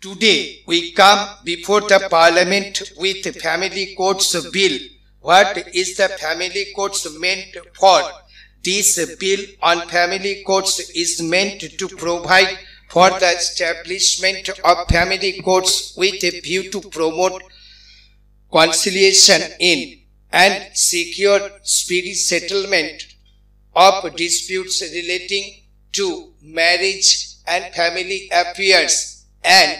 Today we come before the parliament with family courts bill. What is the family courts meant for? This bill on family courts is meant to provide for the establishment of family courts with a view to promote conciliation in and secure speedy settlement of disputes relating to marriage and family affairs and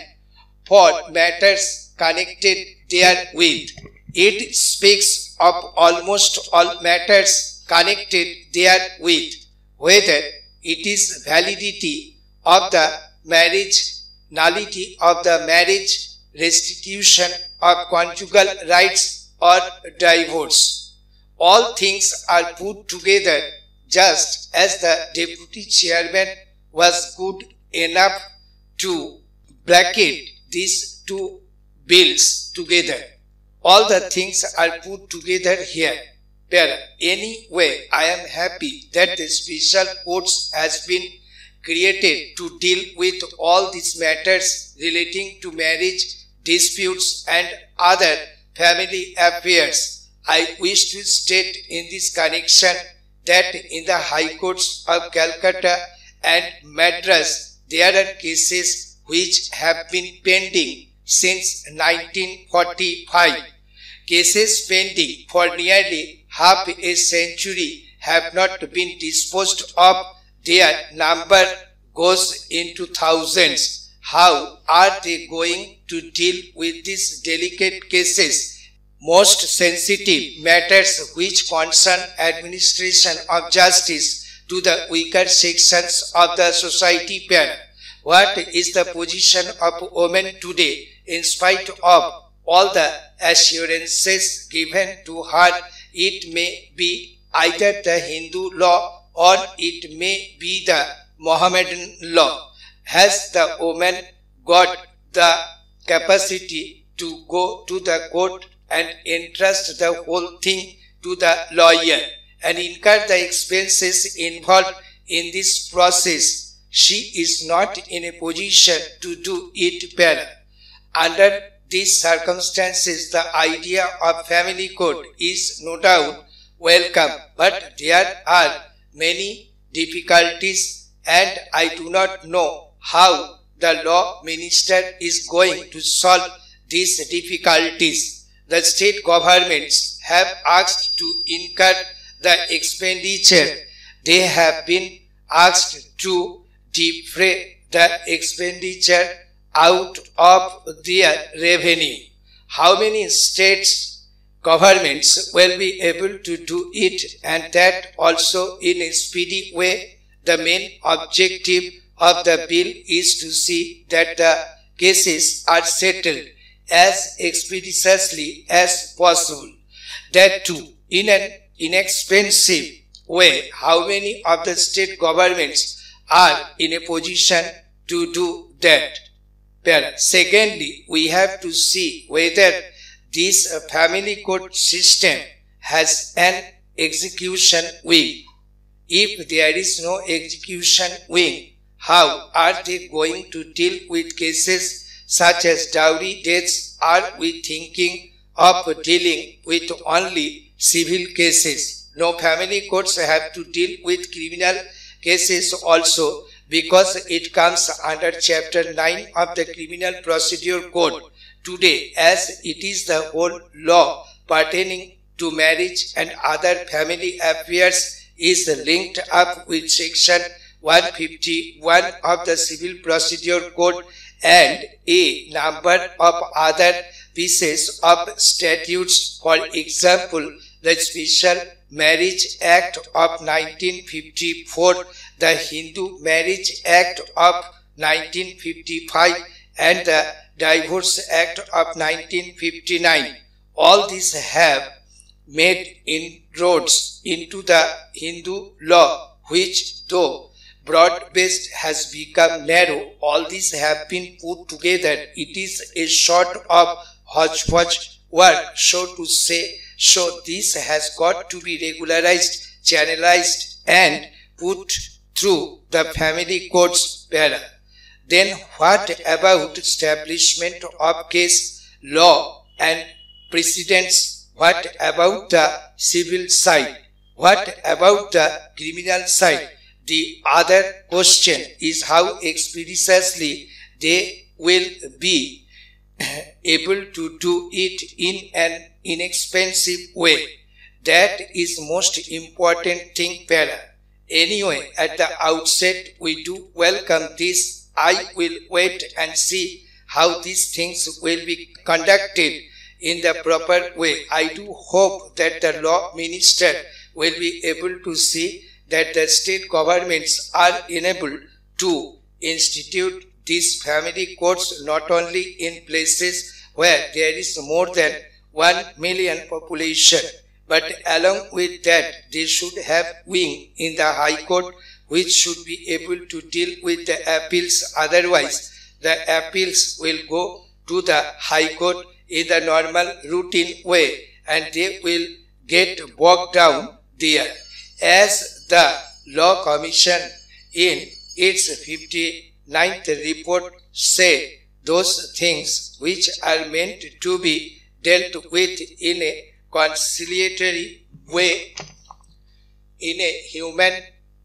for matters connected therewith. It speaks of almost all matters connected therewith, whether it is validity of the marriage, nullity of the marriage, restitution of conjugal rights or divorce. All things are put together just as the deputy chairman was good enough to bracket these two bills together. All the things are put together here. But anyway, I am happy that the special courts has been created to deal with all these matters relating to marriage, disputes and other family affairs. I wish to state in this connection that in the High Courts of Calcutta and Madras there are cases which have been pending since 1945. Cases pending for nearly half a century have not been disposed of. Their number goes into thousands. How are they going to deal with these delicate cases? Most sensitive matters which concern administration of justice to the weaker sections of the society pair. What is the position of women today in spite of all the assurances given to her? It may be either the Hindu law or it may be the Mohammedan law. Has the woman got the capacity to go to the court and entrust the whole thing to the lawyer and incur the expenses involved in this process? She is not in a position to do it better. Under these circumstances, the idea of family court is no doubt welcome, but there are many difficulties and I do not know how the law minister is going to solve these difficulties. The state governments have asked to incur the expenditure. They have been asked to defray the expenditure out of their revenue. How many states governments will be able to do it and that also in a speedy way? The main objective of the bill is to see that the cases are settled as expeditiously as possible. That too in an inexpensive way. How many of the state governments are in a position to do that? But secondly, we have to see whether this uh, family court system has an execution wing. If there is no execution wing, how are they going to deal with cases such as dowry deaths? Are we thinking of dealing with only civil cases? No family courts have to deal with criminal cases also because it comes under chapter 9 of the criminal procedure code today as it is the whole law pertaining to marriage and other family affairs is linked up with section 151 of the civil procedure code and a number of other pieces of statutes. For example the special marriage act of 1954 the hindu marriage act of 1955 and the divorce act of 1959 all these have made inroads into the hindu law which though broad-based has become narrow. All these have been put together. It is a sort of hodgepodge work, so to say. So this has got to be regularized, channelized and put through the family courts bearer. Then what about establishment of case law and precedents? What about the civil side? What about the criminal side? The other question is how expeditiously they will be able to do it in an inexpensive way. That is most important thing, Para. Anyway, at the outset, we do welcome this. I will wait and see how these things will be conducted in the proper way. I do hope that the law minister will be able to see that the state governments are enabled to institute these family courts not only in places where there is more than 1 million population, but along with that, they should have wing in the High Court which should be able to deal with the appeals. Otherwise, the appeals will go to the High Court in the normal routine way and they will get bogged down there. As the Law Commission in its 59th report said, those things which are meant to be dealt with in a conciliatory way, in a human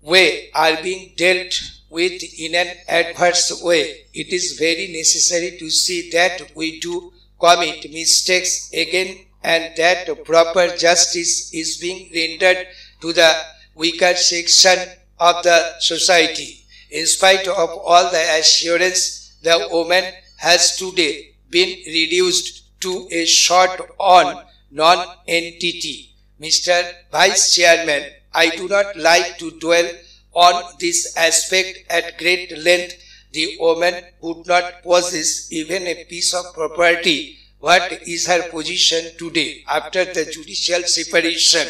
way, are being dealt with in an adverse way. It is very necessary to see that we do commit mistakes again and that proper justice is being rendered to the weaker section of the society. In spite of all the assurance, the woman has today been reduced to a short on non-entity. Mr. Vice Chairman, I do not like to dwell on this aspect at great length. The woman would not possess even a piece of property. What is her position today after the judicial separation?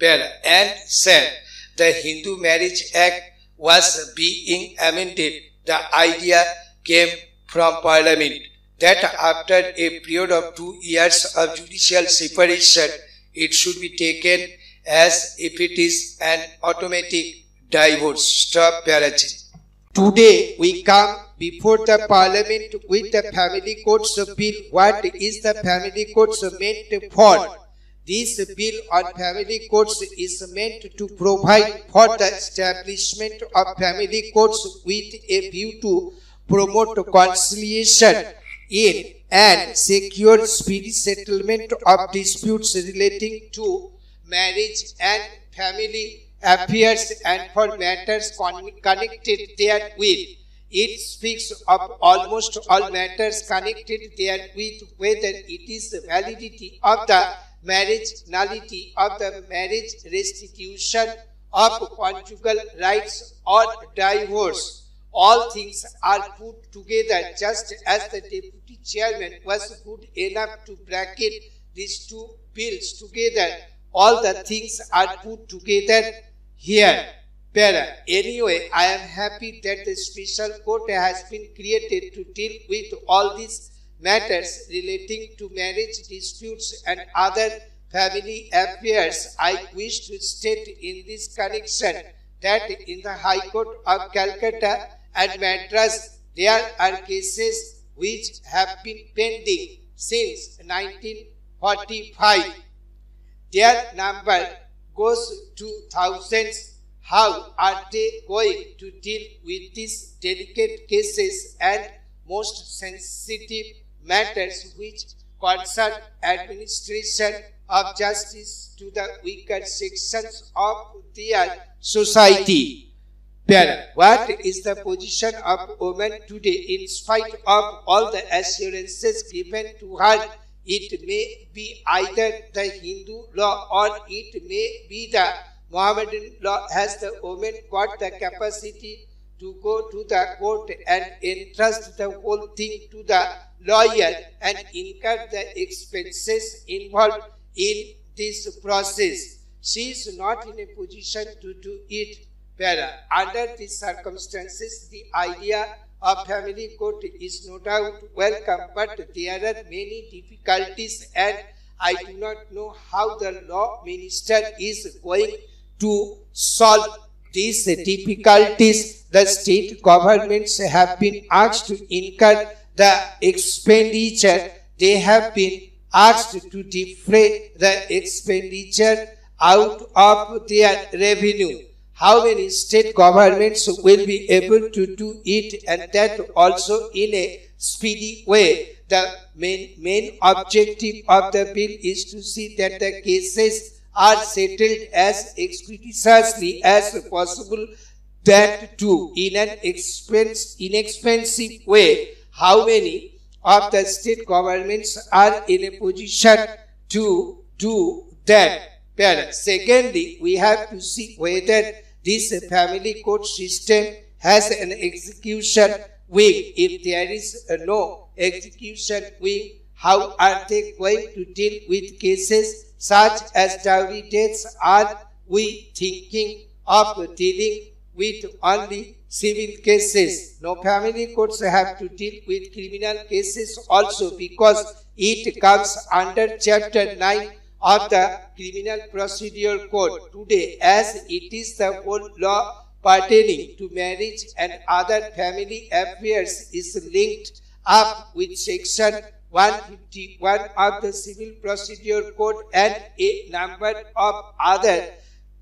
And said the Hindu Marriage Act was being amended. The idea came from Parliament that after a period of two years of judicial separation, it should be taken as if it is an automatic divorce. Stop Paraji. Today we come before the parliament with the family courts bill. What is the family courts meant for? This bill on family courts is meant to provide for the establishment of family courts with a view to promote conciliation in and secure speedy settlement of disputes relating to marriage and family affairs and for matters connected therewith. It speaks of almost all matters connected therewith, whether it is the validity of the marriage, nullity of the marriage, restitution of conjugal rights or divorce all things are put together just as the deputy chairman was good enough to bracket these two bills together. All the things are put together here. Para. Anyway, I am happy that the special court has been created to deal with all these matters relating to marriage disputes and other family affairs. I wish to state in this connection that in the High Court of Calcutta and Madras, there are cases which have been pending since 1945. Their number goes to thousands. How are they going to deal with these delicate cases and most sensitive matters which concern administration of justice to the weaker sections of their society? What is the position of woman today in spite of all the assurances given to her? It may be either the Hindu law or it may be the Mohammedan law. Has the woman got the capacity to go to the court and entrust the whole thing to the lawyer and incur the expenses involved in this process? She is not in a position to do it Under these circumstances, the idea of family court is no doubt welcome, but there are many difficulties and I do not know how the law minister is going to solve these difficulties, the state governments have been asked to incur the expenditure. They have been asked to defray the expenditure out of their revenue. How many state governments will be able to do it and that also in a speedy way? The main, main objective of the bill is to see that the cases are settled as expeditiously as possible that too in an expense, inexpensive way. How many of the state governments are in a position to do that? Secondly, we have to see whether this family court system has an execution wing. If there is no execution wing, how are they going to deal with cases such as dowry deaths are we thinking of dealing with only civil cases. No family courts have to deal with criminal cases also because it comes under chapter 9 of the criminal procedure code today as it is the whole law pertaining to marriage and other family affairs is linked up with section 151 of the Civil Procedure Code and a number of other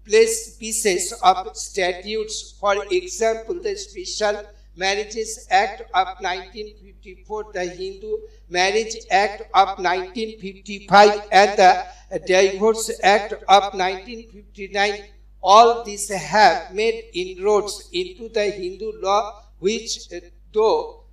place pieces of statutes. For example, the Special Marriages Act of 1954, the Hindu Marriage Act of 1955, and the Divorce Act of 1959. All these have made inroads into the Hindu law, which, uh, though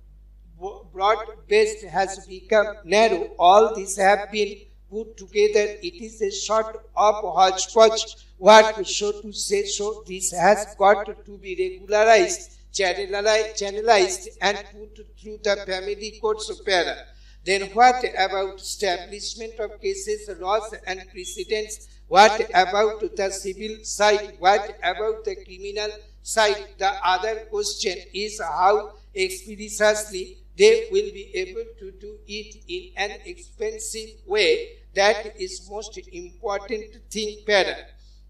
broad-based has become narrow. All these have been put together. It is a sort of hodgepodge. What so to say? So this has got to be regularized, channelized, and put through the family courts of para. Then what about establishment of cases, laws, and precedents? What about the civil side? What about the criminal side? The other question is how expeditiously they will be able to do it in an expensive way. That is most important thing, parent.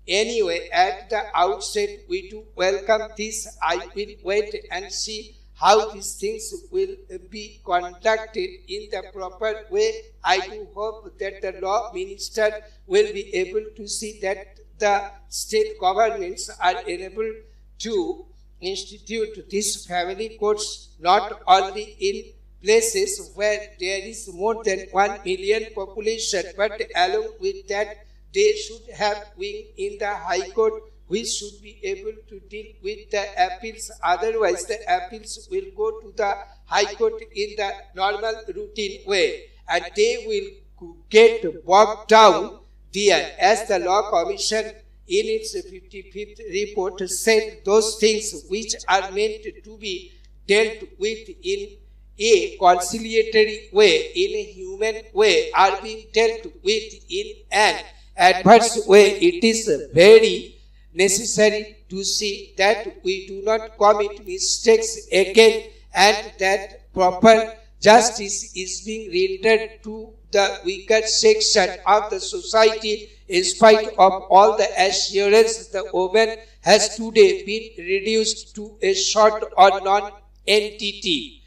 Anyway, at the outset, we do welcome this. I will wait and see how these things will be conducted in the proper way. I do hope that the law minister will be able to see that the state governments are able to institute these family courts not only in places where there is more than 1 million population, but along with that, they should have wing in the High Court which should be able to deal with the appeals. Otherwise, the appeals will go to the High Court in the normal routine way and they will get bogged down there as the Law Commission in its 55th report said those things which are meant to be dealt with in a conciliatory way, in a human way, are being dealt with in an adverse way. It is very necessary to see that we do not commit mistakes again and that proper justice is being rendered to the weaker section of the society in spite of all the assurance the woman has today been reduced to a short or non-entity.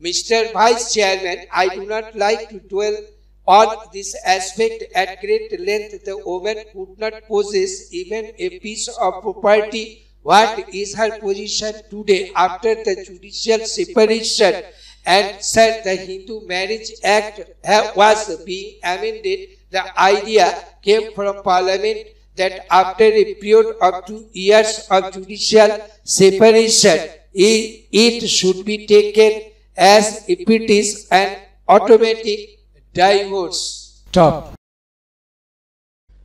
Mr. Vice Chairman, I do not like to dwell on this aspect at great length. The woman could not possess even a piece of property. What is her position today after the judicial separation? and said the Hindu Marriage Act was being amended, the idea came from Parliament that after a period of two years of judicial separation, it should be taken as if it is an automatic divorce. Stop.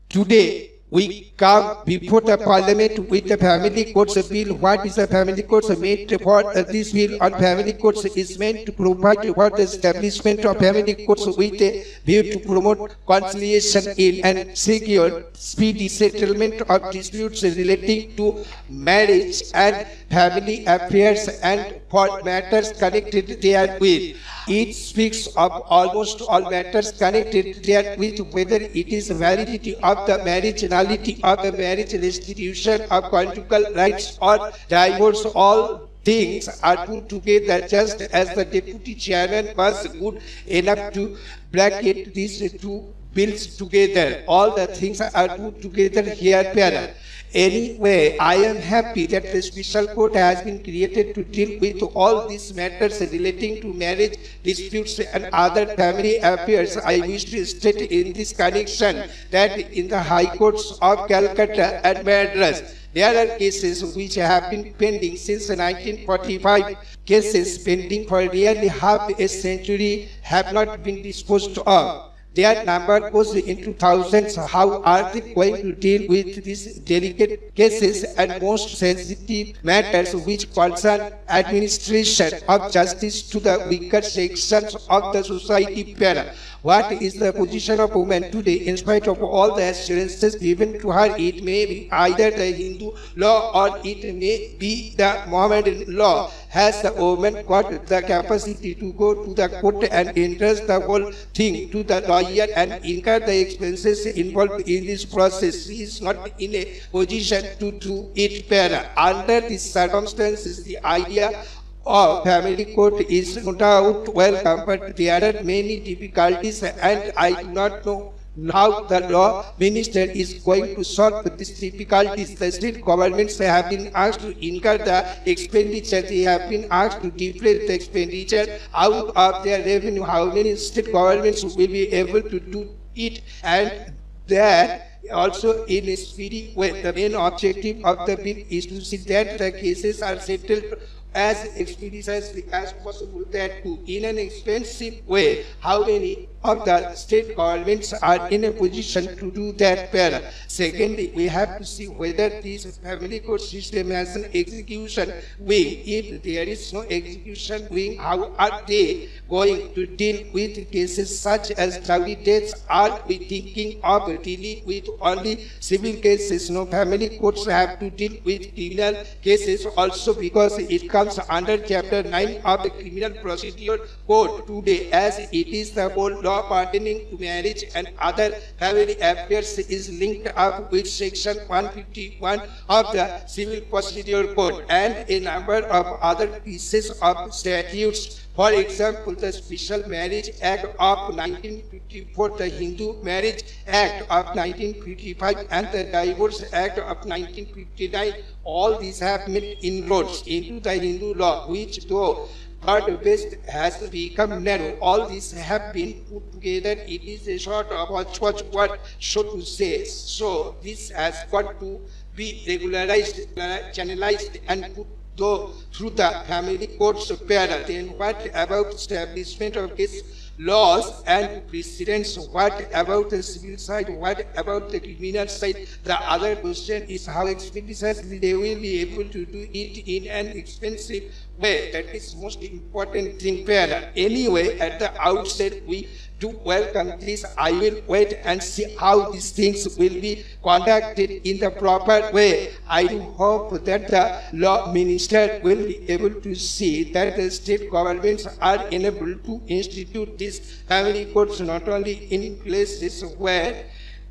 Today, we come before the parliament with the family courts bill. What is the family courts made for uh, this bill on family courts is meant to provide for the establishment of family courts with a view to promote conciliation in and secure speedy settlement of disputes relating to marriage and family affairs and for matters connected therewith. It speaks of almost all matters connected therewith, whether it is validity of the marriage constitutionality of the marriage restitution of conjugal rights or divorce all things are put together just as the deputy chairman was good enough to bracket these two bills together. All the things are put together here, Para. Anyway, I am happy that the special court has been created to deal with all these matters relating to marriage disputes and other family affairs. I wish to state in this connection that in the High Courts of Calcutta and Madras, there are cases which have been pending since 1945. Cases pending for nearly half a century have not been disposed of. Their number goes into thousands. How are they going to deal with these delicate cases and most sensitive matters which concern administration of justice to the weaker sections of the society? What is the position of women today in spite of all the assurances given to her? It may be either the Hindu law or it may be the Mohammedan law. Has the woman got the capacity to go to the court and entrust the whole thing to the lawyer and incur the expenses involved in this process? She is not in a position to do it better. Under these circumstances, the idea of family court is no doubt welcome, but there are many difficulties and I do not know how the law minister is going to solve these difficulties. The state governments have been asked to incur the expenditure, they have been asked to defray the expenditure out of their revenue. How many state governments will be able to do it? And that also in a speedy way, the main objective of the bill is to see that the cases are settled as expeditiously as possible that to in an expensive way how many of the state governments are in a position to do that better. Secondly, we have to see whether this family court system has an execution wing. If there is no execution wing, how are they going to deal with cases such as dowry deaths? Are we thinking of dealing with only civil cases? No, family courts have to deal with criminal cases also because it comes under chapter 9 of the criminal procedure code today as it is the whole law law pertaining to marriage and other family affairs is linked up with section 151 of the Civil Procedure Code and a number of other pieces of statutes. For example, the Special Marriage Act of 1954, the Hindu Marriage Act of 1955, and the Divorce Act of 1959. All these have made inroads into the Hindu law, which though but West has become narrow. All these have been put together. It is a sort of what, what, what should we say. So this has got to be regularized, uh, channelized, and put though through the family courts of para. Then what about establishment of case laws and precedents. What about the civil side? What about the criminal side? The other question is how expeditiously they will be able to do it in an expensive way. That is most important thing. Anyway, at the outset, we to welcome this. I will wait and see how these things will be conducted in the proper way. I do hope that the law minister will be able to see that the state governments are enabled to institute these family courts not only in places where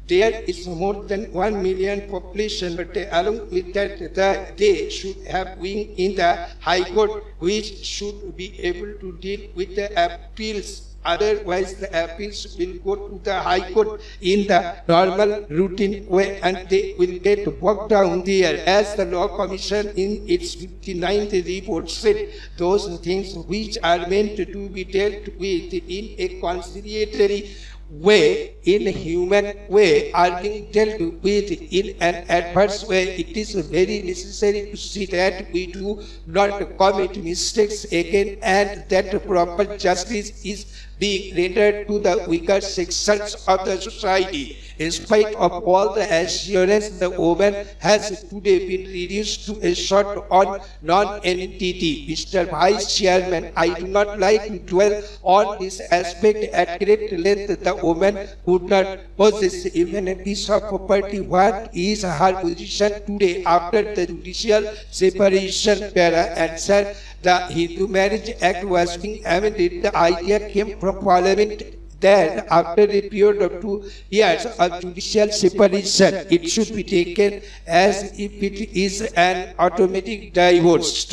there is more than 1 million population, but along with that, the, they should have wing in the High Court, which should be able to deal with the appeals Otherwise, the appeals will go to the High Court in the normal routine way and they will get bogged down there. As the Law Commission in its 59th report said, those things which are meant to be dealt with in a conciliatory way, in a human way, are being dealt with in an adverse way, it is very necessary to see that we do not commit mistakes again and that proper justice is being rendered to the weaker sections of the society. In spite of all the assurance, the woman has today been reduced to a short on non-entity. Mr. Vice Chairman, I do not like to dwell on this aspect at great length. The woman could not possess even a piece of property. What is her position today after the judicial separation? Para answer the Hindu Marriage Act was being amended, the idea came from Parliament then after a period of two years of judicial separation, it should be taken as if it is an automatic divorce.